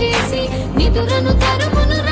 చేసి నిధులను తరుమును